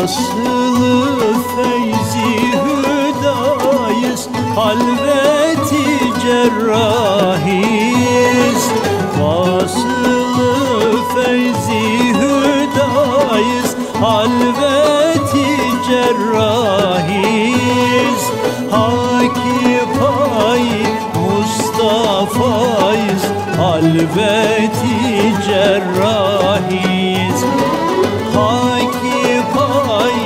Vasılı feyzi hüdayız Halveti cerrahiz. Vasılı feyzi hüdayız Halveti cerrahiz Haki Mustafa'yız Halveti cerrahiz Haki pay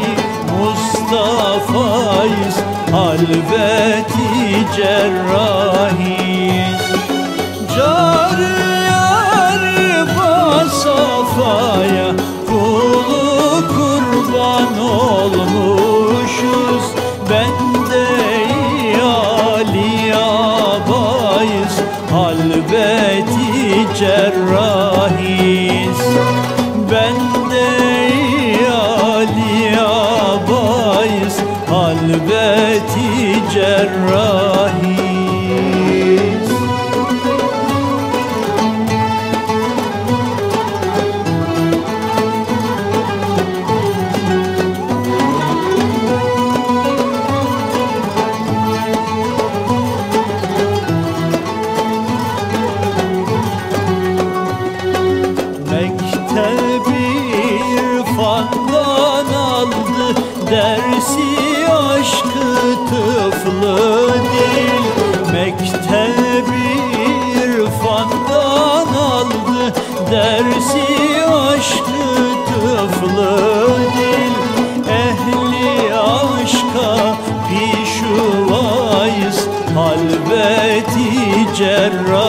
Mustafa'yız Halveti cerrahiz Cari cerrahiz irfandan aldı Dersi aşkı tıflı değil. Mektebi irfandan aldı. Dersi aşkı tıflı değil. Ehli aşka pişuvayız Halveti cerrahiz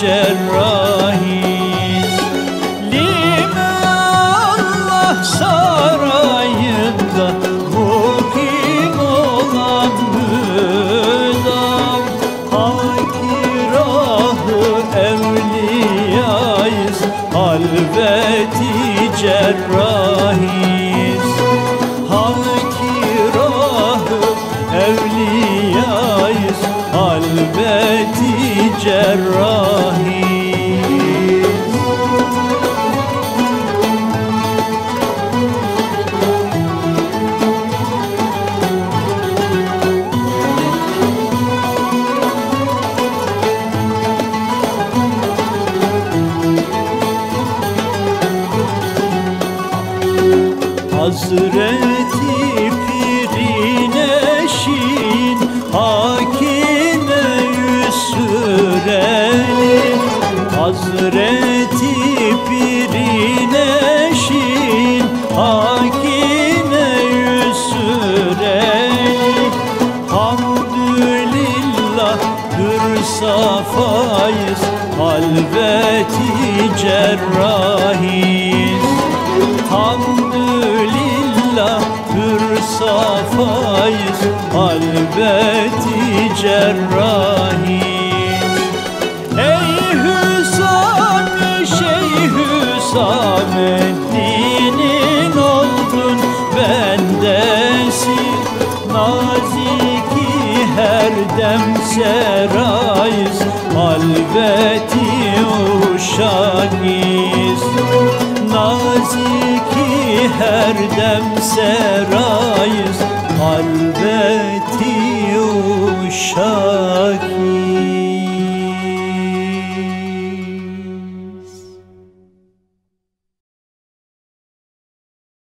cerrahiz Lime Allah sarayında Mukim olan müdam? Hakirahı evliyayız? Halveti cerrahiz Hazreti Pirine şin Hakime yüsüreli Hazreti Pirine şin Hakime yüsüreli Hamdülillah hür safayız. Halveti cerrahiz hür safayız Halveti cerrahiz Ey Hüsame Şeyh Hüsamettin'in oldun bendesi. Naziki her dem serayız Halveti uşağız Naziki her dem serayız Halveti uşağız